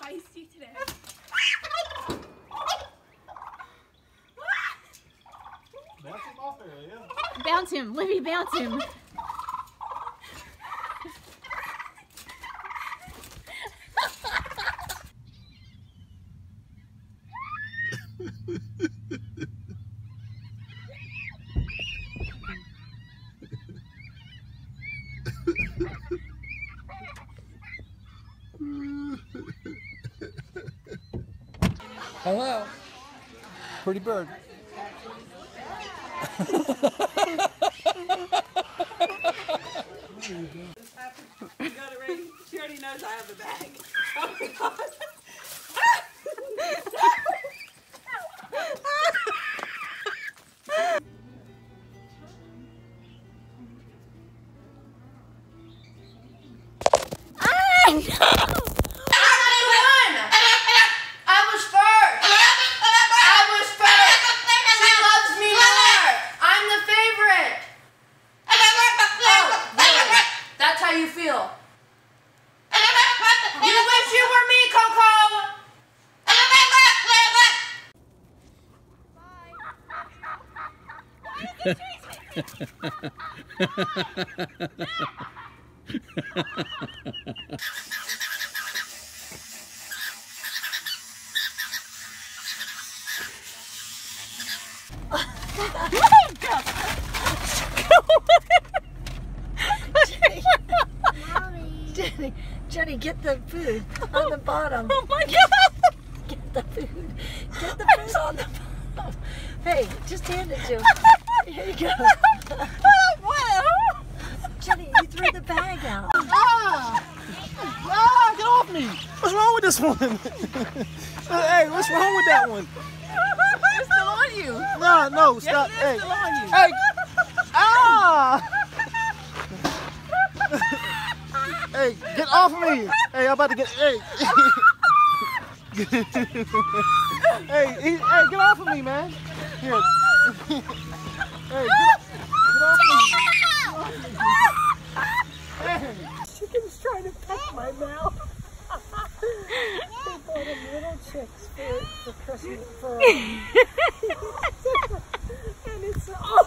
Feisty today. Bounce him off there, yeah. Bounce him, Libby, bounce him. Hello. Pretty bird. You got it ready? She already knows I have the bag. Oh. I was first. I was first. She loves me more. I'm the favorite. Oh, really? That's how you feel. You wish you were me, Coco. Jenny, Jenny, get the food on the bottom. Oh my god! Get the food. Get the food on the bottom. Hey, just hand it to him. Here you go. Jenny, you threw the bag out. Ah! Ah, get off me! What's wrong with this one? hey, what's wrong with that one? It's still on you. No, no, stop. Yes, hey, still on you. hey! Ah! Hey, get off of me! Hey, I'm about to get. Hey. hey, he, hey, get off of me, man. Here. hey, get, get off of me. Chicken's trying to peck my mouth. they bought him little chicks for, for Christmas. For, and it's. Oh.